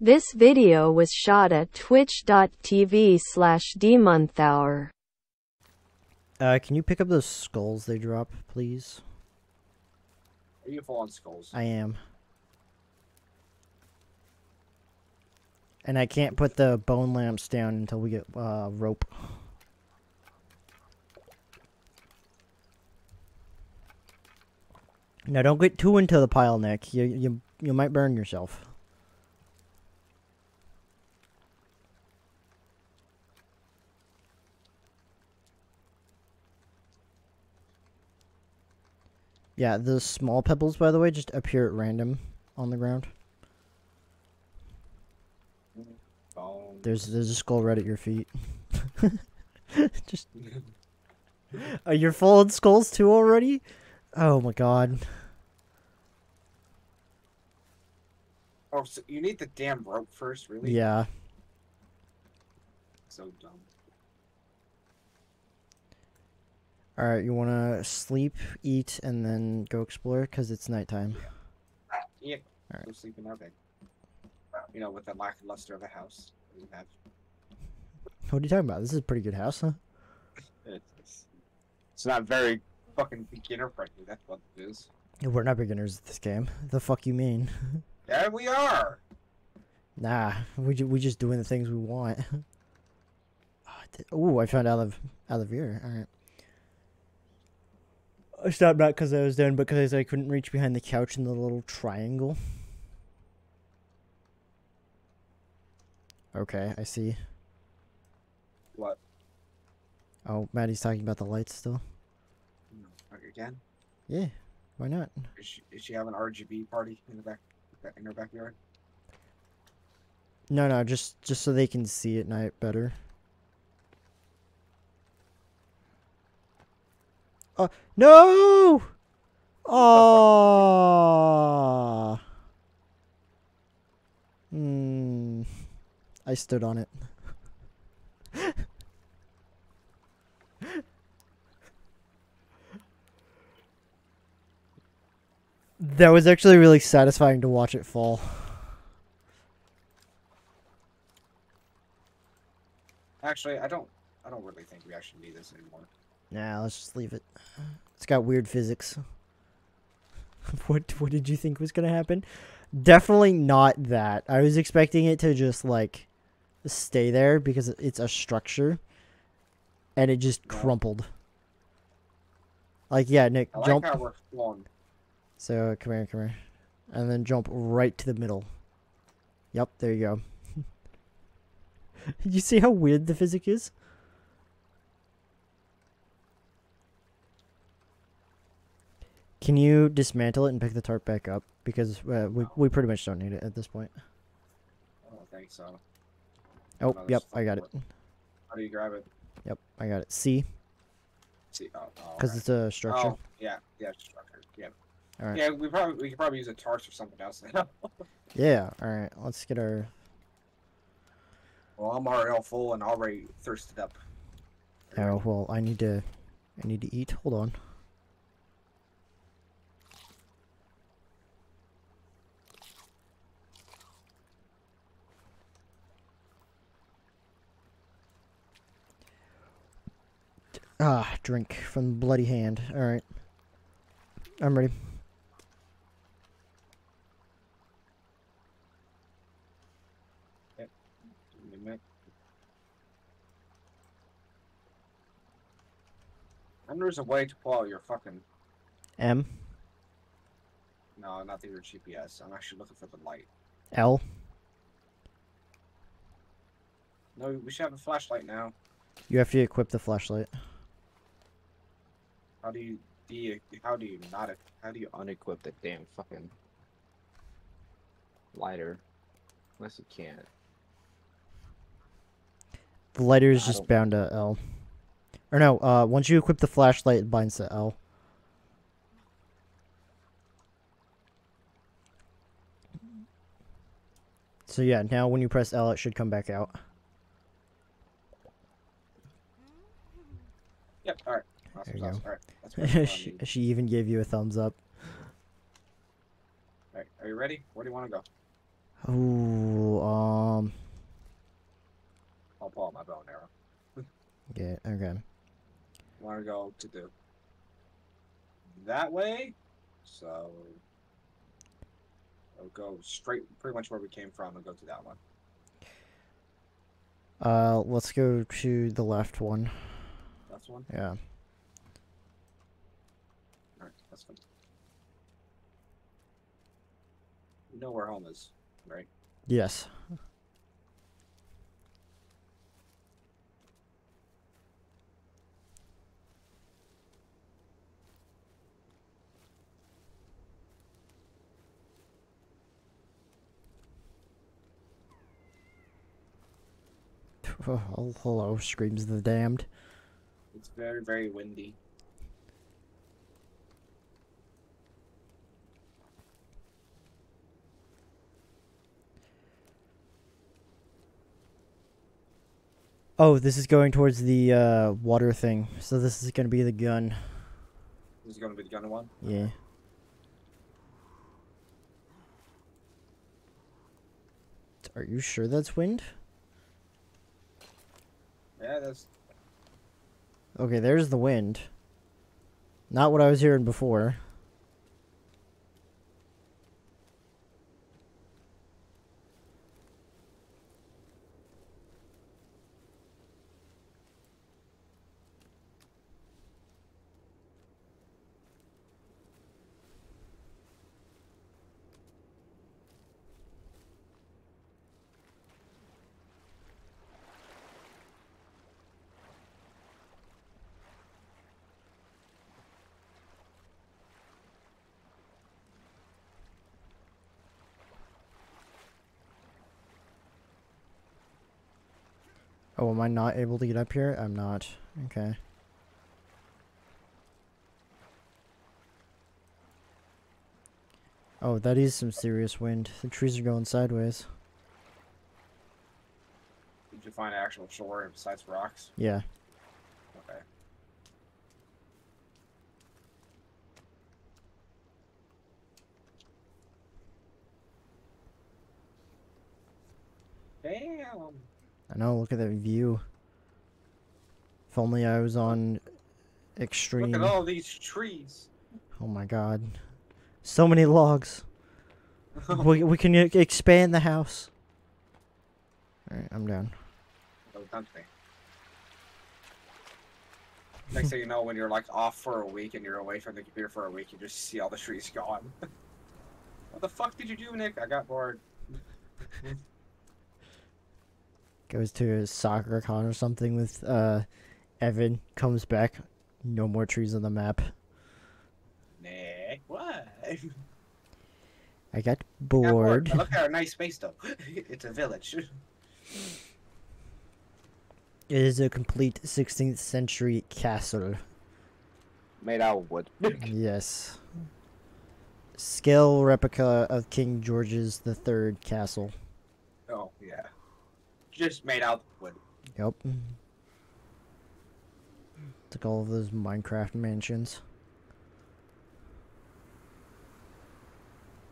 This video was shot at twitch.tv slash diemonthower. Uh, can you pick up those skulls they drop, please? Are you full on skulls? I am. And I can't put the bone lamps down until we get uh, rope. Now don't get too into the pile, Nick. You you you might burn yourself. Yeah, the small pebbles, by the way, just appear at random on the ground. There's there's a skull right at your feet. just are you full of skulls too already? Oh my god. Oh, so you need the damn rope first, really? Yeah. So dumb. All right, you want to sleep, eat, and then go explore because it's nighttime. Yeah. Alright. Go sleeping bed. You know, with the lackluster of a house that you have. What are you talking about? This is a pretty good house, huh? It's, it's, it's not very fucking beginner friendly. That's what it is. We're not beginners at this game. The fuck you mean? Yeah, we are. Nah, we ju- we just doing the things we want. Oh, I found out of out of here. All right. I stopped not because I was done, but because I couldn't reach behind the couch in the little triangle. Okay, I see. What? Oh, Maddie's talking about the lights still. Again? Yeah, why not? Is she, is she have an RGB party in the back in her backyard? No, no, just just so they can see at night better. Oh no! Oh. Hmm. I stood on it. that was actually really satisfying to watch it fall. Actually, I don't. I don't really think we actually need this anymore. Nah, let's just leave it. It's got weird physics. what what did you think was gonna happen? Definitely not that. I was expecting it to just like stay there because it's a structure, and it just crumpled. Like yeah, Nick, like jump. So come here, come here, and then jump right to the middle. Yep, there you go. you see how weird the physics is? Can you dismantle it and pick the tarp back up? Because uh, we we pretty much don't need it at this point. I don't think so. Oh, no, yep, I got it. How do you grab it? Yep, I got it. C, See, oh, oh, because alright. it's a structure. Oh, yeah, yeah, structure. Yeah. All right. Yeah, we probably we could probably use a tarp or something else. Yeah. All right. Let's get our. well, I'm already all full and already thirsted up. Oh well, I need to. I need to eat. Hold on. Ah, drink from bloody hand. All right. I'm ready. Give me a minute. And there's a way to pull out your fucking M no, not the your GPS. I'm actually looking for the light. L. No, we should have a flashlight now. You have to equip the flashlight. How do you you, how do you not how do you unequip the damn fucking lighter. Unless you can't. The lighter is just bound to L. Or no, uh, once you equip the flashlight, it binds to L. So yeah, now when you press L, it should come back out. Yep, alright awesome. There you go. She, she, even gave you a thumbs up. All right, are you ready? Where do you want to go? Ooh, um. I'll pull out my bow and arrow. yeah. Okay. Want to go to do that way? So I'll go straight, pretty much where we came from, and go to that one. Uh, let's go to the left one. Left one. Yeah. That's fine. You know where home is, right? Yes. Oh, hello, screams the damned. It's very, very windy. Oh, this is going towards the uh, water thing. So this is gonna be the gun. This is gonna be the gun one. Yeah. Are you sure that's wind? Yeah, that's Okay, there's the wind. Not what I was hearing before. Oh, am I not able to get up here? I'm not. Okay. Oh, that is some serious wind. The trees are going sideways. did you find actual shore besides rocks? Yeah. Okay. Damn. I know, look at that view. If only I was on extreme. Look at all these trees. Oh my god. So many logs. we, we can expand the house. Alright, I'm down. Me. Next thing you know, when you're like off for a week and you're away from the computer for a week, you just see all the trees gone. what the fuck did you do, Nick? I got bored. Goes to a soccer con or something with uh Evan. Comes back. No more trees on the map. Nick, what? I got Got bored. Look at our nice space, though. it's a village. It is a complete 16th century castle. Made out of wood. yes. Scale replica of King George's III castle. Oh, yeah. Just made out of wood. Yep. Like all of those Minecraft mansions.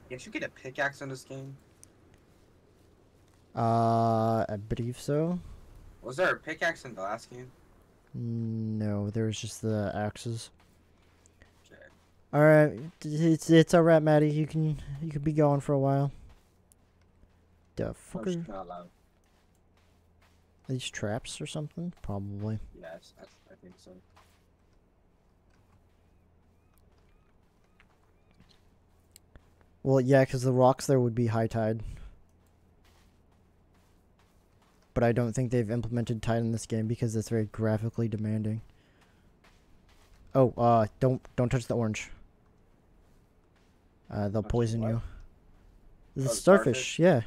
Can't you get a pickaxe in this game? Uh, I believe so. Was there a pickaxe in the last game? No, there was just the axes. Okay. All right, it's it's all right, Maddie. You can you can be gone for a while. The Oh, fuck she's are not allowed. These traps or something? Probably. Yes, I, I think so. Well, yeah, because the rocks there would be high tide. But I don't think they've implemented tide in this game because it's very graphically demanding. Oh, uh, don't don't touch the orange. Uh, they'll poison what? you. The the starfish, starfish? yeah.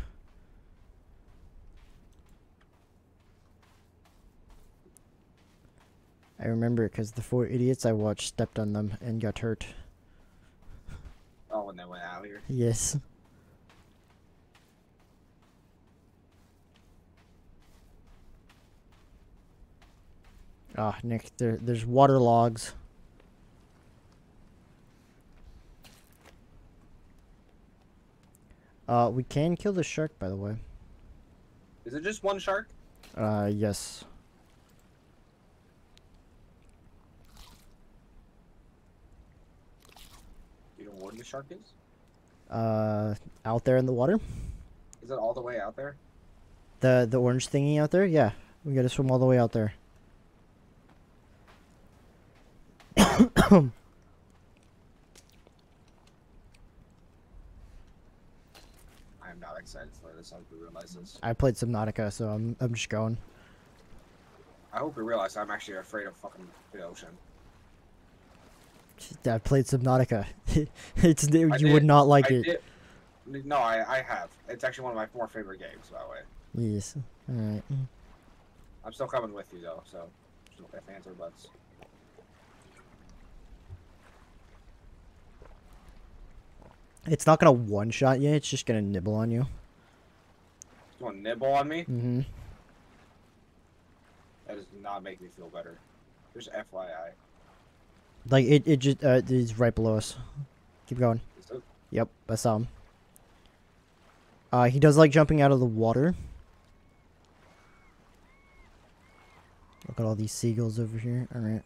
I remember because the four idiots I watched stepped on them and got hurt. Oh, when they went out here. Yes. Ah, Nick, there, there's water logs. Uh, we can kill the shark, by the way. Is it just one shark? Uh, yes. Where the shark is? Uh, out there in the water. Is it all the way out there? The the orange thingy out there. Yeah, we gotta swim all the way out there. I am not excited for this. I hope you realize this. I played Subnautica, so I'm I'm just going. I hope you realize I'm actually afraid of fucking the ocean. I played Subnautica. it's you I would not like I it. did- No, I, I have. It's actually one of my more favorite games, by the way. Yes. All right. I'm still coming with you though, so at fans or butts. It's not gonna one shot you. It's just gonna nibble on you. You gonna nibble on me? Mm-hmm. That does not make me feel better. Just FYI. Like it. It just uh, it's right below us. Keep going. Yep, I saw him. Uh, he does like jumping out of the water. Look at all these seagulls over here. All right.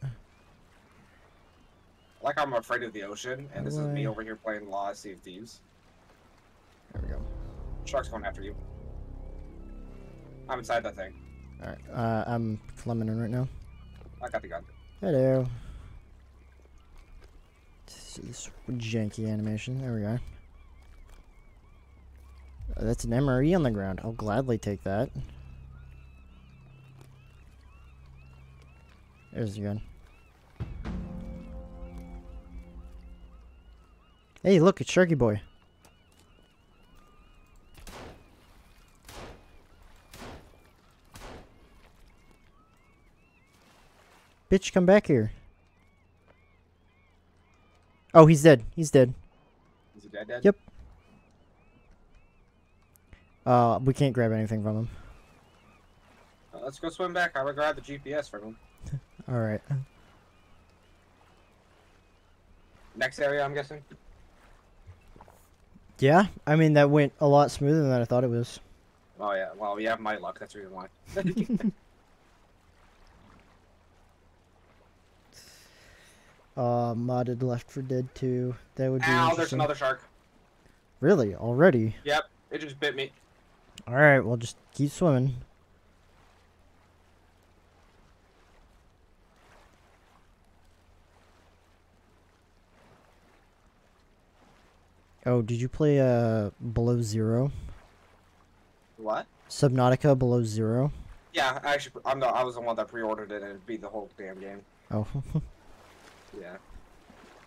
Like I'm afraid of the ocean, and this is me over here playing Law of Sea of Thieves. There we go. Shark's going after you. I'm inside that thing. All right. Uh, I'm climbing in right now. I got the gun. Hello. This janky animation. There we go. Uh, that's an MRE on the ground. I'll gladly take that. There's the gun. Hey, look, it's Sharky Boy. Bitch, come back here. Oh, he's dead. He's dead. Is he dead? Dead? Yep. Uh, we can't grab anything from him. Uh, let's go swim back. I will grab the GPS from him. All right. Next area, I'm guessing. Yeah, I mean that went a lot smoother than I thought it was. Oh yeah. Well, you have my luck. That's the reason why. Uh, modded Left 4 Dead 2. That would be Ow! There's another shark. Really? Already? Yep. It just bit me. All right. Well, just keep swimming. Oh, did you play uh Below Zero? What? Subnautica Below Zero? Yeah. I actually, I'm the. I was the one that pre-ordered it and it beat the whole damn game. Oh, Yeah.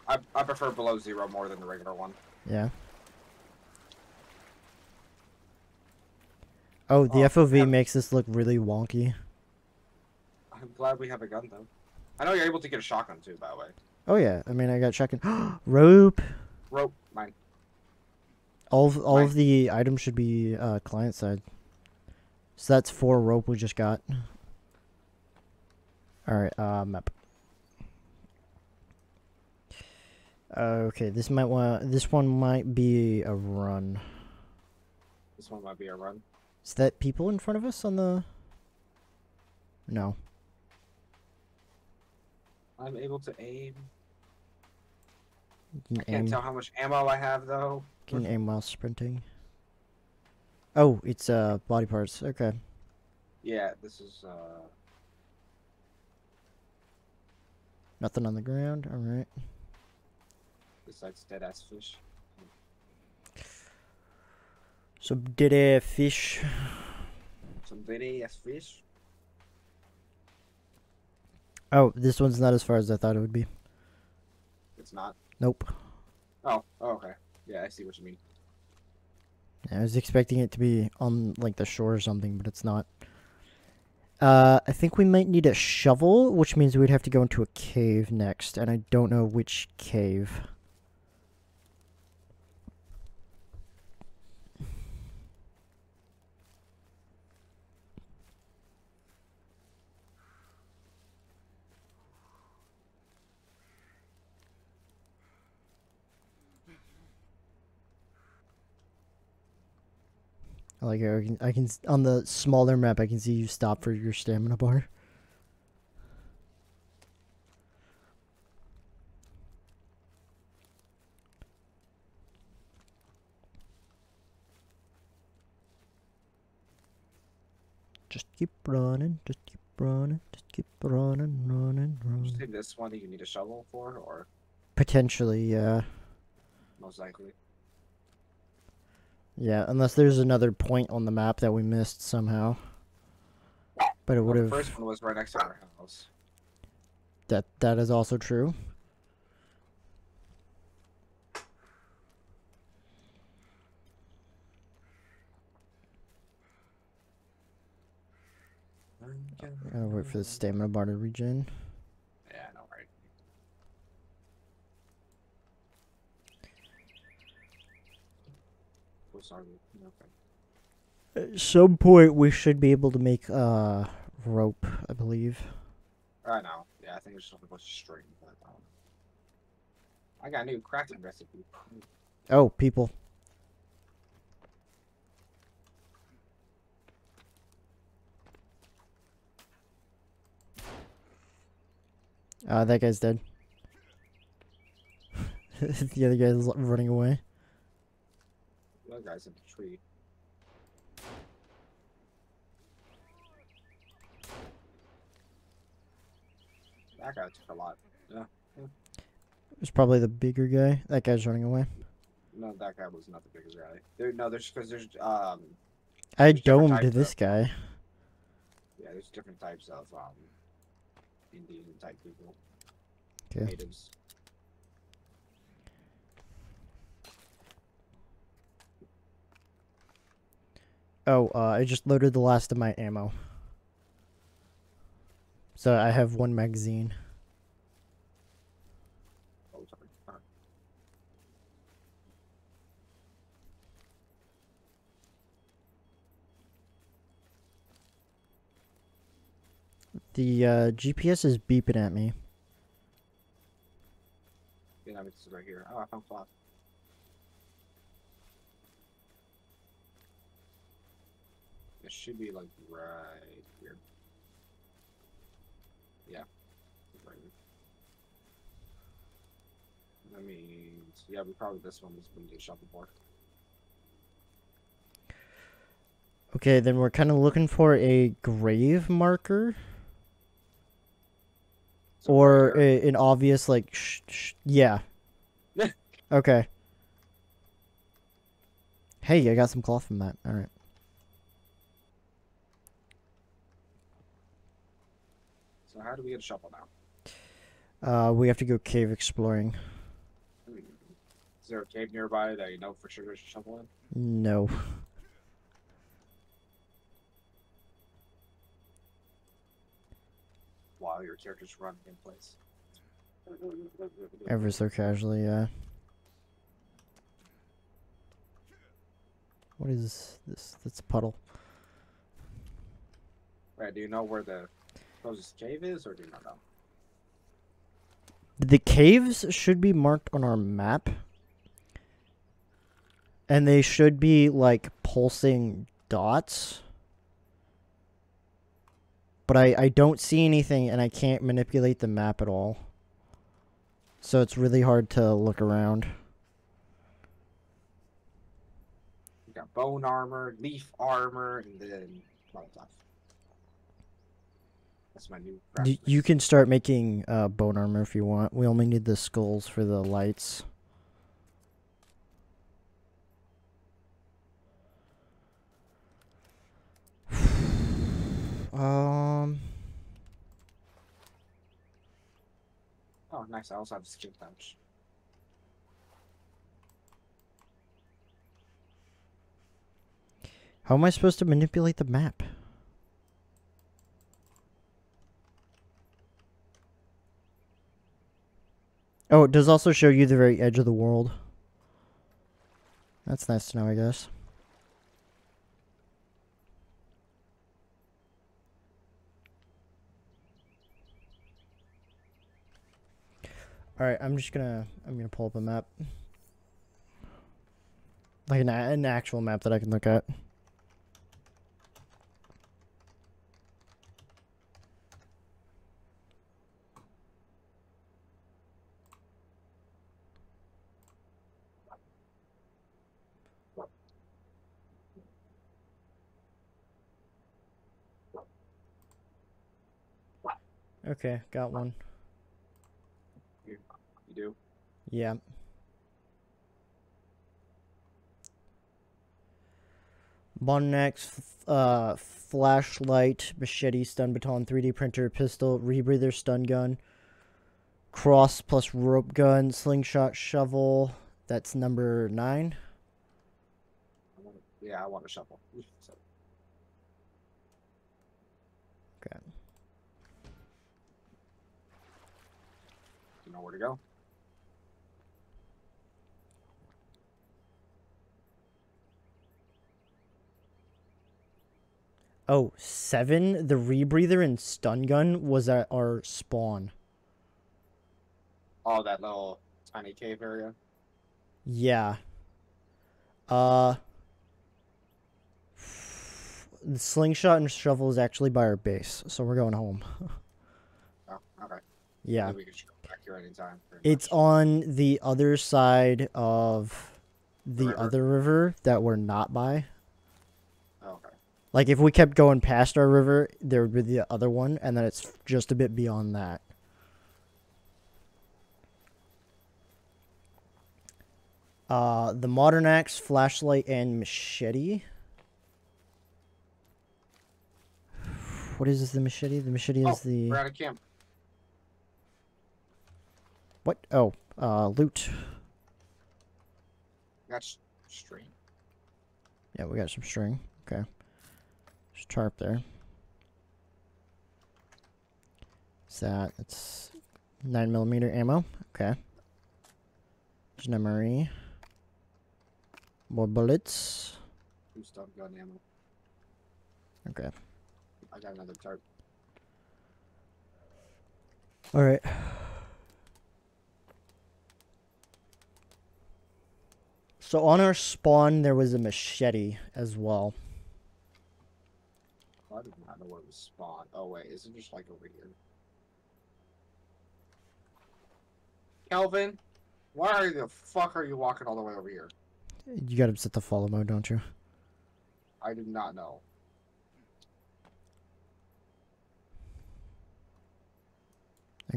I I prefer Below Zero more than the regular one. yeah. Oh, the Oh, FOV yeah. makes this look really wonky. I'm glad we have a gun though. I know you're able to get a shotgun too, by the way. Oh yeah, I mean I got shotgun. Rope. Rope, mine. All of, all Right. of the items should be uh, client side. So that's four rope we just got. All right, uh, map. Okay, this might want. This one might be a run. This one might be a run. Is that people in front of us on the? No. I'm able to aim. You I can can't aim. tell how much ammo I have though. Can aim while sprinting. Oh, it's uh body parts. Okay. Yeah, this is uh Nothing on the ground. All right. Besides dead ass fish. So did a fish. Some dead ass fish. Oh, this one's not as far as I thought it would be. It's not. Nope. Oh, oh, okay. Yeah, I see what you mean. I was expecting it to be on like the shore or something, but it's not. Uh, I think we might need a shovel, which means we'd have to go into a cave next, and I don't know which cave. I like I can, I can on the smaller map I can see you stop for your stamina bar. Just keep running, just keep running, just keep running, running, running. Just this one that you need a shovel for, or? Potentially, yeah. Most likely. Yeah, unless there's another point on the map that we missed somehow. But it Well, would the have first one was right next to our house. that that is also true. Gotta wait for the stamina bar to regen. Yeah, I know, right? Sorry. Okay. At some point, we should be able to make uh rope, I believe. I know. Yeah, I think it's just a bunch of string. But, um, I got a new crafting recipe. Oh, people. Uh, that guy's dead. the other guy's running away. The guy's in the tree. That guy took a lot. Yeah, it's probably the bigger guy. That guy's running away. No, that guy was not the bigger guy. There, no, there's because there's um I There's domed this of- guy. yeah, there's different types of um Indian type people. 'Kay. Natives. Oh, uh, I just loaded the last of my ammo. So I have one magazine. The uh, GPS is beeping at me. Yeah, is right here. Oh, I found cloth. It should be like right here. Yeah. Right here. That means, yeah, we probably this one is going to shopping for. Okay, then we're kind of looking for a grave marker So or a, an obvious like yeah. okay. Hey, I got some cloth from that. All right. So how do we get a shovel now? Uh, we have to go cave exploring. Is there a cave nearby that you know for sure there's a shovel in? No. While your character's running in place. Ever so casually, yeah. What is this? That's a puddle. Right, do you know where the closest cave is, or do you not know? The caves should be marked on our map. And they should be like pulsing dots. But I, I don't see anything and I can't manipulate the map at all. So it's really hard to look around. You got bone armor, leaf armor, and then. That's my new. You can start making uh, bone armor if you want. We only need the skulls for the lights. um, Oh, nice. I also have a skill pouch. how am I supposed to manipulate the map? Oh, it does also show you the very edge of the world. That's nice to know, I guess. All right, I'm just gonna I'm gonna pull up a map, like an an actual map that I can look at. Okay, got one. You do? Yeah. Bonnex, f- uh, flashlight, machete, stun baton, 3D printer, pistol, rebreather, stun gun, cross plus rope gun, slingshot, shovel. That's number nine. I want yeah, I want a shovel. you know where to go? Oh, seven. The rebreather and stun gun was at our spawn. Oh, that little tiny cave area. Yeah. Uh. The slingshot and shovel is actually by our base, so we're going home. Oh, okay. Yeah. Maybe we could just go back here anytime. It's much. on the other side of the river? other river that we're not by. Oh, okay. Like if we kept going past our river, there would be the other one, and then it's just a bit beyond that. Uh, the modern axe, flashlight, and machete. What is this, the machete? The machete Oh, is the we're at a camp. What? Oh, uh, loot. That's string. Yeah, we got some string. Okay. There's tarp there. What's that? It's 9 millimeter ammo. Okay. There's an MRE. More bullets. Two stun gun ammo. Okay. I got another tarp. Alright. So on our spawn, there was a machete as well. I did not know where it was spawned. Oh wait, is it just like over here? Kelvin, why the fuck are you walking all the way over here? You got to set the follow mode, don't you? I do not know.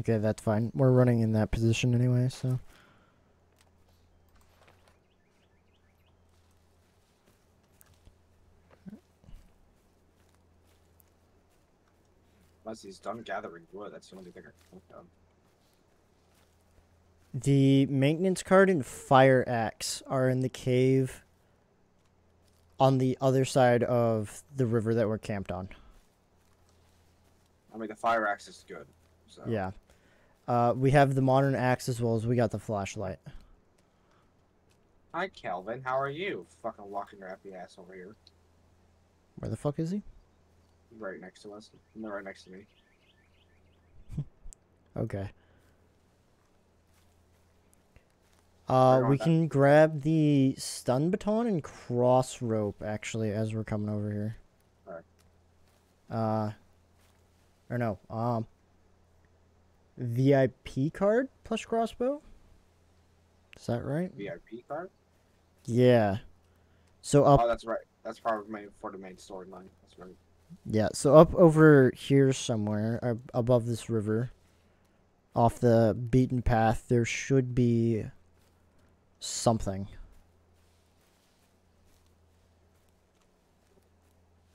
Okay, that's fine. We're running in that position anyway, so. Unless he's done gathering wood, that's the only thing I can think of. The maintenance card and fire axe are in the cave on the other side of the river that we're camped on. I mean, the fire axe is good. So. Yeah. Uh, we have the modern axe as well as we got the flashlight. Hi, Kelvin. How are you? Fucking walking your happy ass over here, Where the fuck is he? Right next to us. No, right next to me. Okay. Uh, we can grab the stun baton and cross rope actually as we're coming over here. Alright. Uh, or no, um, VIP card plus crossbow. Is that right? VIP card. Yeah. So up, Oh, that's right. That's probably main for the main storyline. That's right. Yeah. So up over here somewhere, uh, above this river, off the beaten path, there should be something.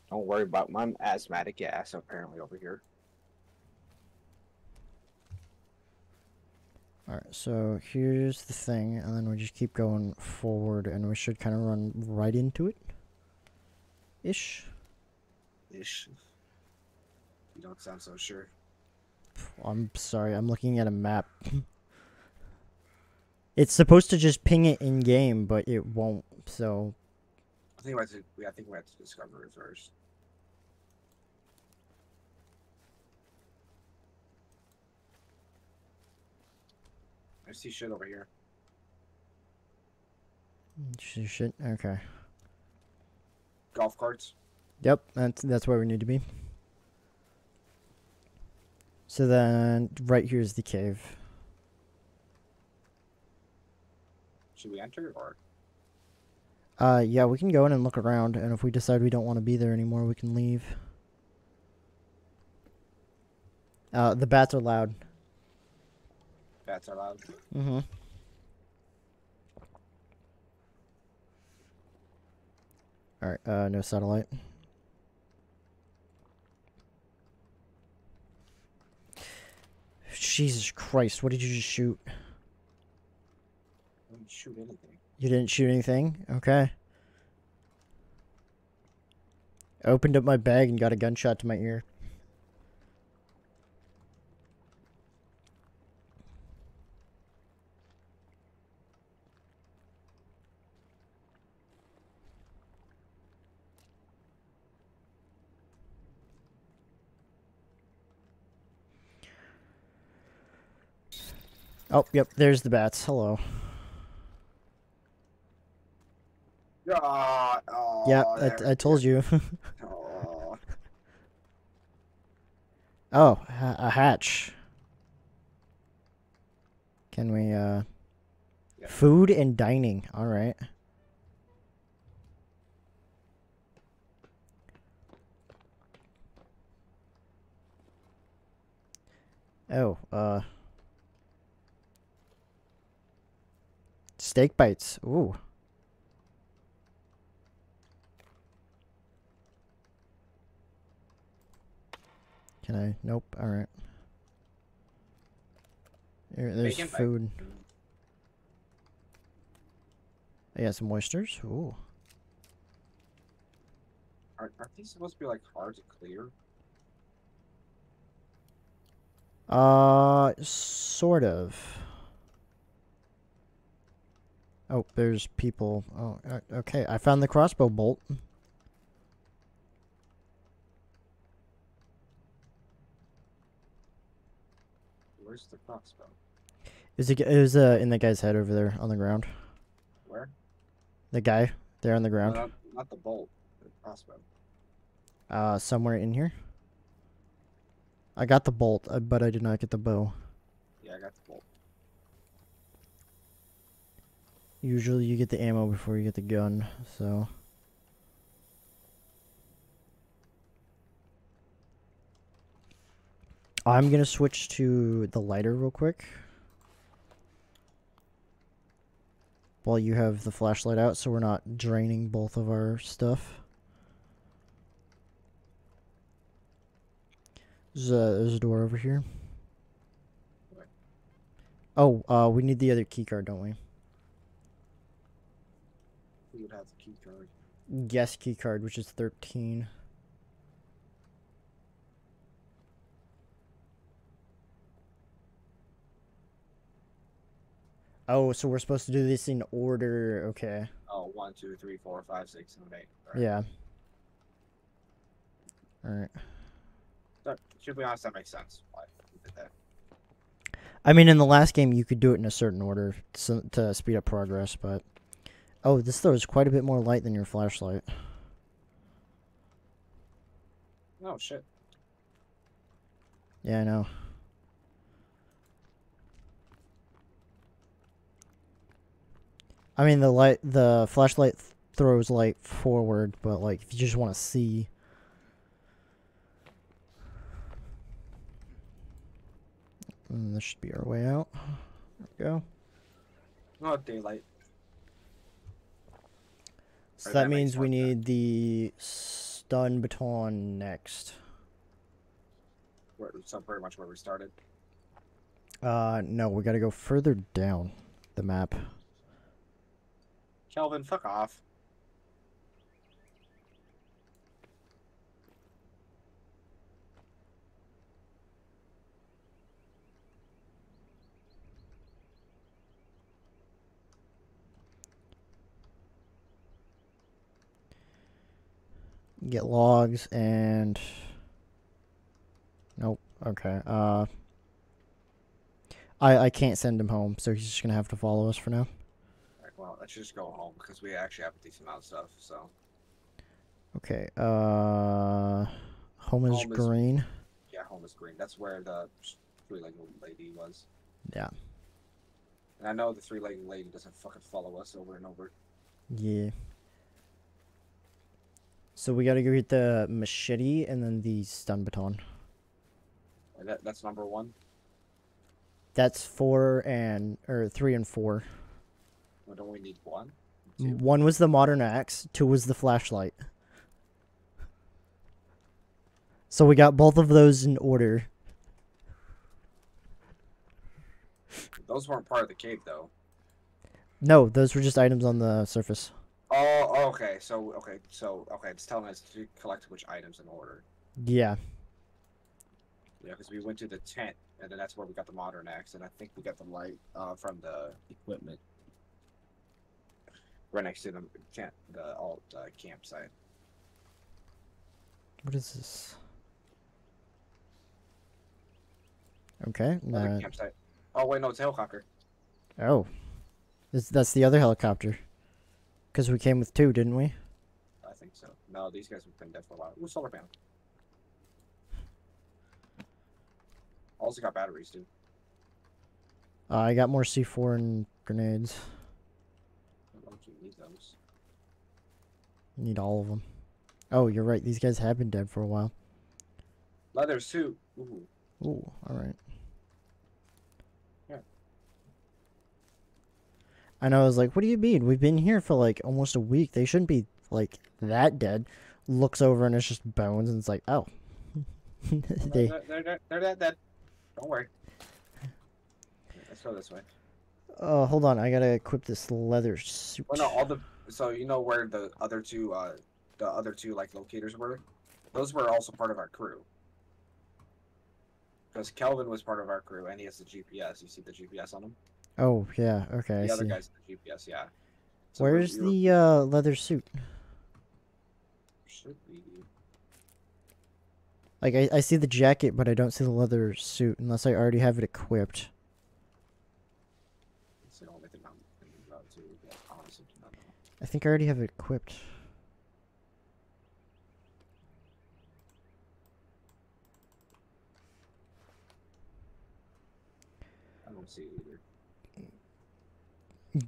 Don't worry about my asthmatic ass apparently over here. Alright, so here's the thing, and then we just keep going forward, and we should kind of run right into it. Ish. Ish. You don't sound so sure. I'm sorry, I'm looking at a map. it's supposed to just ping it in game, but it won't, so. I think we have to. I think we have to discover it first. I see shit over here. Sh- Shit, okay. Golf carts. Yep, that's, that's where we need to be. So then, right here's the cave. Should we enter or? Uh, yeah, we can go in and look around, and if we decide we don't want to be there anymore, we can leave. Uh, the bats are loud. Bats are loud. Mm-hmm. All right. Uh, no satellite. Jesus Christ! What did you just shoot? I didn't shoot anything. You didn't shoot anything? Okay. I opened up my bag and got a gunshot to my ear. Oh, yep, there's the bats. Hello. Yeah. Oh, Yeah, I, I told you. Oh, a hatch. Can we, uh... Yeah. Food and dining. Alright. Oh, uh... Steak bites. Ooh. Can I? Nope. All right. Here, there's Bacon bite. food. I got some oysters. Ooh. Aren't, aren't these supposed to be like hard to clear? Uh, sort of. Oh, there's people. Oh, uh, okay. I found the crossbow bolt. Where's the crossbow? Is it? It was uh in the guy's head over there on the ground. Where? The guy there on the No, ground. not, not the bolt. The crossbow. Uh, somewhere in here. I got the bolt, uh, but I did not get the bow. Yeah, I got the bolt. Usually you get the ammo before you get the gun, so. I'm gonna switch to the lighter real quick. While you have the flashlight out, so we're not draining both of our stuff. There's a, there's a door over here. Oh, uh, we need the other keycard, don't we? Who would have the key card? Yes, key card, which is 13. Oh, so we're supposed to do this in order. Okay. Oh, one, two, three, four, five, six, seven, eight. Alright. Yeah. Alright. That, to be honest, that makes sense. Why we did that. I mean, in the last game, you could do it in a certain order so, to speed up progress, but. Oh, this throws quite a bit more light than your flashlight. Oh shit. Yeah, I know. I mean, the light, the flashlight th- throws light forward, but like if you just want to see. Mm, this should be our way out. There we go. Oh, daylight. So that that means we sense. need the stun baton next. Where, so pretty much where we started. Uh, no, we gotta go further down the map. Kelvin, fuck off. Get logs and nope. Okay. Uh, I I can't send him home, so he's just gonna have to follow us for now. Well, let's just go home because we actually have a decent amount of stuff. So Okay. Uh, home is Home is- green. yeah, home is green. That's where the three-legged lady was. Yeah. And I know the three-legged lady doesn't fucking follow us over and over. Yeah. So we gotta go get the machete and then the stun baton. That, that's number one. That's four and or three and four. Well, don't we need one? Two. One was the modern axe. Two was the flashlight. So we got both of those in order. Those weren't part of the cave, though. No, those were just items on the surface. Oh, okay. So, okay, so, okay, it's telling us to collect which items in order. Yeah. Yeah, because we went to the tent, and then that's where we got the modern axe, and I think we got the light uh, from the equipment. Right next to the tent, the alt uh, campsite. What is this? Okay. Another uh, campsite. Oh wait, no, it's a helicopter. oh. This, that's the other helicopter. Because we came with two, didn't we? I think so. No, these guys have been dead for a while. Ooh, solar panel. Also got batteries, dude. Uh, I got more C4 and grenades. I don't you need those. Need all of them. Oh, you're right. These guys have been dead for a while. Leather suit. Ooh. Ooh, alright. Know, I was like, what do you mean? We've been here for like almost a week. They shouldn't be like that dead. Looks over and it's just bones and it's like, oh. they They're, they're, they're, they're dead, dead. Don't worry. Let's go this way. Oh, hold on. I gotta equip this leather suit. Well, no, all the so you know where the other two, uh, the other two like locators were. Those were also part of our crew. Because Kelvin was part of our crew, and he has the GPS. You see the GPS on him. Oh, yeah. Okay, I the other see. guy's the GPS, yeah. So Where's the uh, leather suit? Should be. Like, I, I see the jacket, but I don't see the leather suit unless I already have it equipped. It's the only thing I'm thinking about too. But honestly, do not know. I think I already have it equipped. I don't see it either.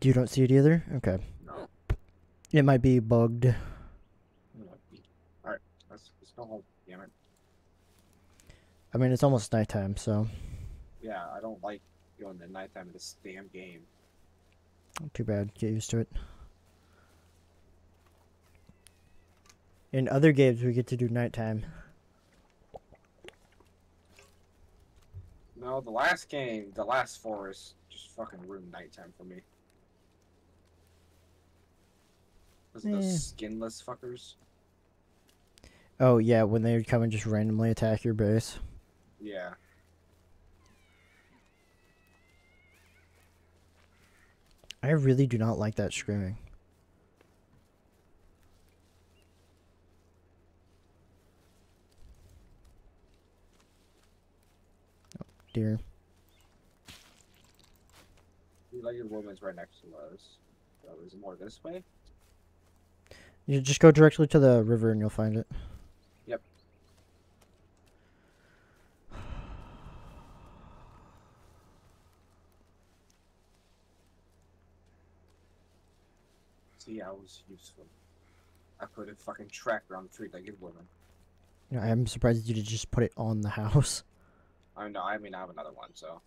You don't see it either? Okay. No. It might be bugged. It might be. All right, let's, let's go home. Damn it. I mean, it's almost nighttime, so Yeah, I don't like going the nighttime of this damn game. too bad. Get used to it. In other games, we get to do nighttime. No, the last game, the last forest, just fucking ruined nighttime for me. Was it Eh. those skinless fuckers? Oh, yeah, when they would come and just randomly attack your base. Yeah. I really do not like that screaming. Oh, dear. The legged woman's right next to us. So is it more this way? You just go directly to the river and you'll find it. Yep. See, I was useful. I put a fucking tracker on the three-legged woman. You know, I'm surprised you did just put it on the house. I know. I mean, I have another one, so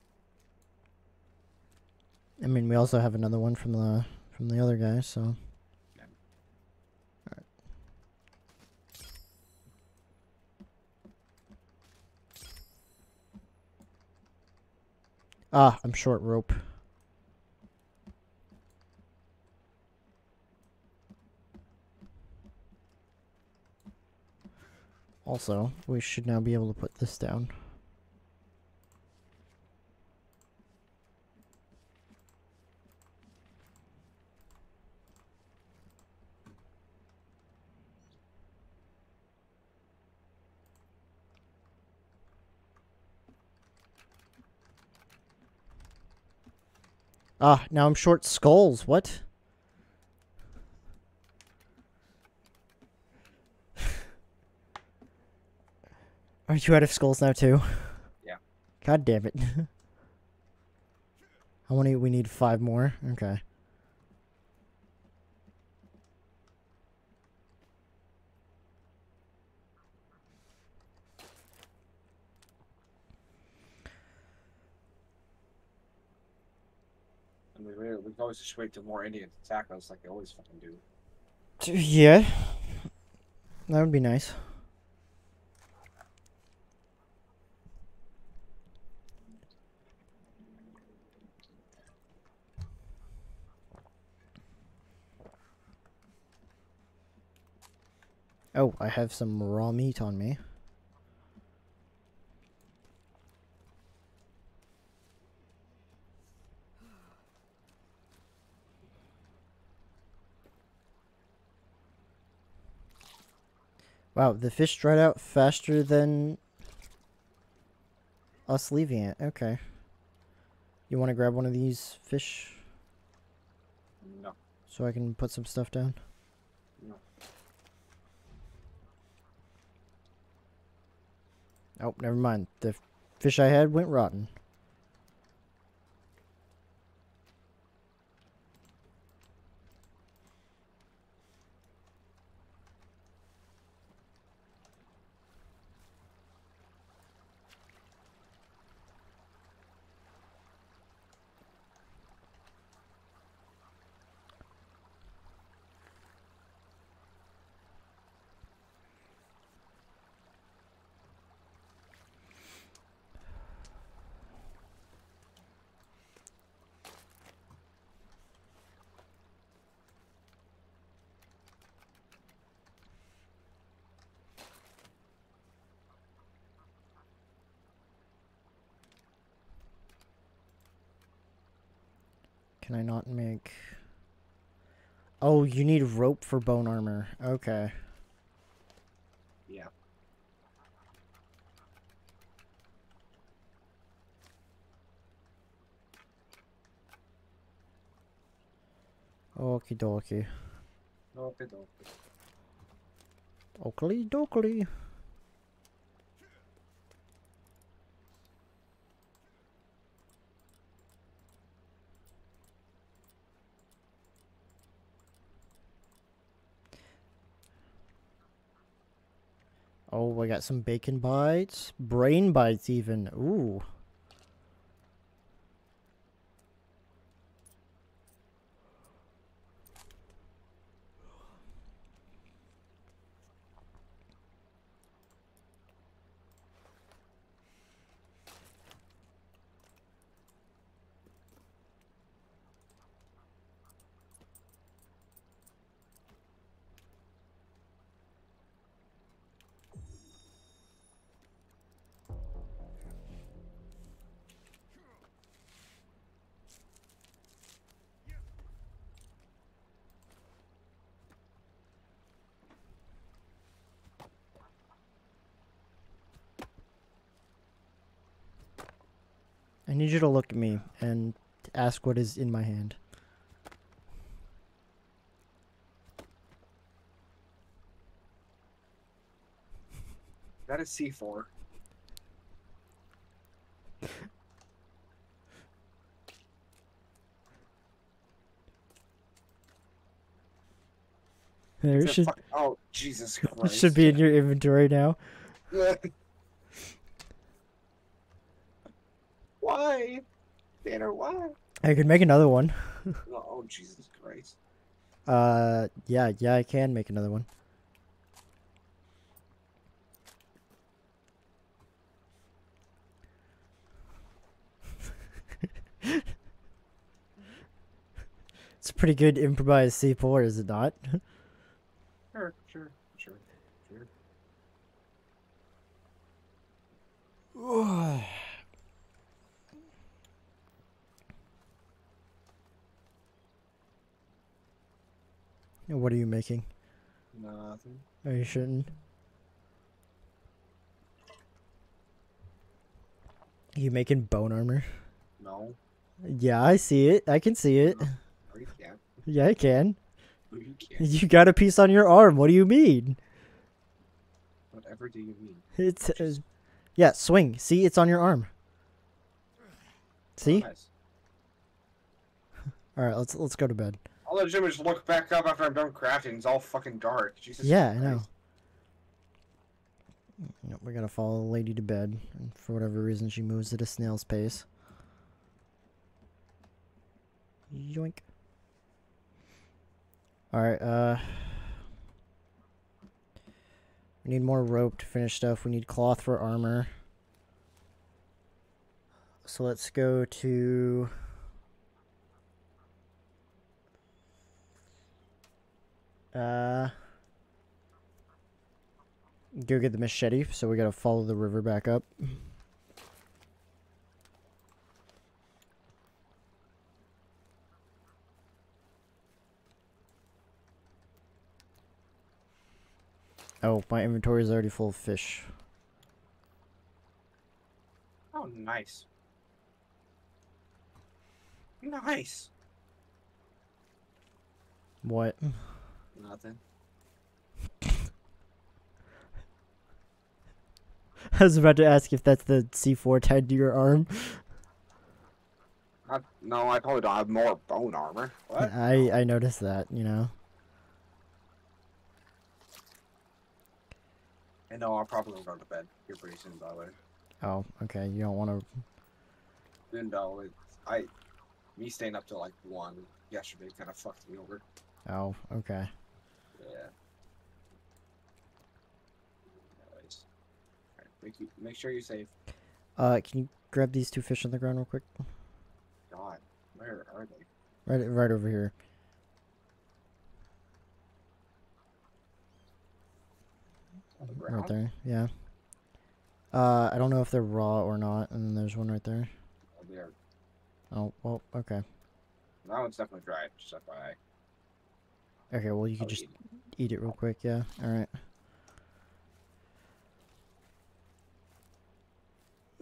I mean, we also have another one from the from the other guy, so. Yeah. Alright. Ah, I'm short rope. Also, we should now be able to put this down. Ah, now I'm short skulls. What? Are you out of skulls now too? Yeah. God damn it. How many? We need five more. Okay. we can always just wait till more Indians attack us like they always fucking do. Yeah. That would be nice. Oh, I have some raw meat on me. Wow, the fish dried out faster than us leaving it. Okay. You want to grab one of these fish No. so I can put some stuff down? No. Oh, never mind. The fish I had went rotten. I not make... Oh, you need rope for bone armor. Okay. Yeah. Okie dokie. Okay, okay. Oakley dokley. Oh, I got some bacon bites. Brain bites, even. Ooh. You to look at me and ask what is in my hand. That is C4. There should oh, Jesus it Christ. should be in your inventory now. why? Tanner, why? I could make another one. Oh, Jesus Christ. Uh, yeah, yeah, I can make another one. it's a pretty good improvised C4, is it not? Sure, sure, sure, sure. what are you making? Nothing. Are you shouldn't? You making bone armor? No. Yeah, I see it. I can see it. No, you can't. Yeah, I can. You can't. You got a piece on your arm. What do you mean? Whatever do you mean? It's uh, yeah, swing. See, it's on your arm. See? Nice. All right, let's let's go to bed. I'll Jim just look back up after I'm done crafting. It's all fucking dark. Jesus Yeah, I know. Christ. Yep, we're gonna follow the lady to bed, and for whatever reason, she moves at a snail's pace. Yoink. Alright, uh. We need more rope to finish stuff. We need cloth for armor. So let's go to. Uh. Go get the machete, so we gotta follow the river back up. Oh, my inventory is already full of fish. Oh, nice. Nice. What? Nothing. I was about to ask if that's the C4 tied to your arm. I, no, I probably don't have more bone armor. What? I I noticed that, you know. And no, I'll probably go to bed here pretty soon, by the way. Oh, okay. You don't want to. Though it, I, me staying up till like one yesterday kind of fucked me over. Oh, okay. Yeah. Anyways, Alright, make you make sure you're safe. Uh, can you grab these two fish on the ground real quick? God, where are they? Right, right over here. On the Right there. Yeah. Uh, I don't know if they're raw or not, and then there's one right there. Oh, there. Oh, well, okay. That one's definitely dry. Just FYI. Okay, well, you could just eat it real quick, yeah. Alright.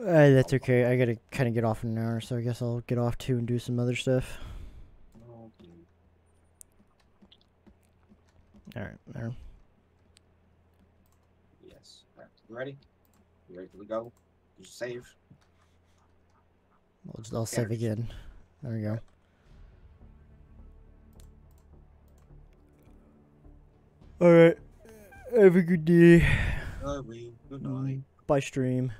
Uh, that's okay. I gotta kind of get off in an hour, so I guess I'll get off too and do some other stuff. Alright, there. Yes. Alright, you ready? You ready to go? You save? I'll, just, I'll save again. There we go. Alright. Have a good day. Good night. Bye, stream.